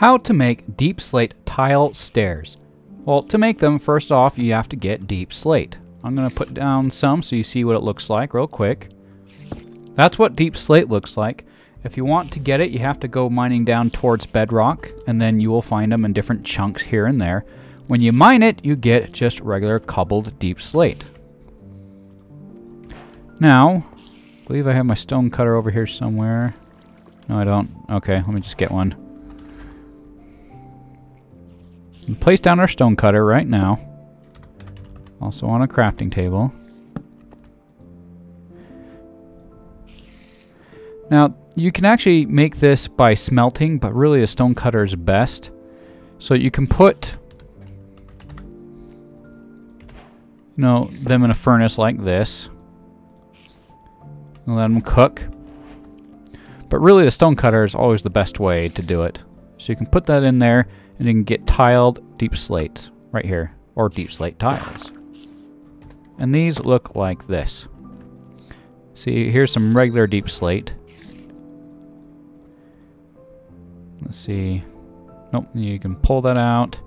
How to make deep slate tile stairs. Well, to make them, first off, you have to get deep slate. I'm going to put down some so you see what it looks like real quick. That's what deep slate looks like. If you want to get it, you have to go mining down towards bedrock, and then you will find them in different chunks here and there. When you mine it, you get just regular cobbled deep slate. Now, I believe I have my stone cutter over here somewhere. No, I don't. Okay, let me just get one. Place down our stone cutter right now. Also on a crafting table. Now, you can actually make this by smelting, but really a stone cutter is best. So you can put you know, them in a furnace like this. And let them cook. But really the stone cutter is always the best way to do it. So you can put that in there and you can get tiled deep slate right here. Or deep slate tiles. And these look like this. See, here's some regular deep slate. Let's see. Nope, you can pull that out.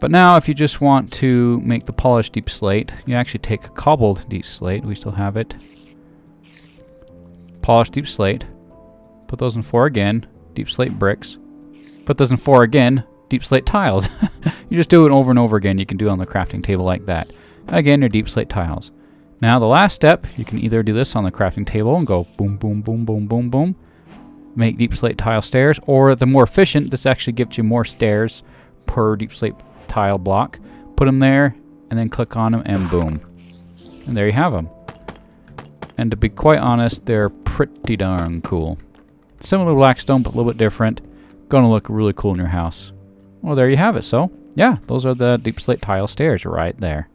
But now if you just want to make the polished deep slate, you actually take a cobbled deep slate. We still have it. Polished deep slate. Put those in four again. Deep slate bricks. Put those in four again. Deep slate tiles. you just do it over and over again. You can do it on the crafting table like that. Again, your deep slate tiles. Now the last step, you can either do this on the crafting table and go boom, boom, boom, boom, boom, boom make deep slate tile stairs, or the more efficient, this actually gives you more stairs per deep slate tile block. Put them there, and then click on them, and boom. And there you have them. And to be quite honest, they're pretty darn cool. Similar to Blackstone, but a little bit different. Gonna look really cool in your house. Well, there you have it. So, yeah, those are the deep slate tile stairs right there.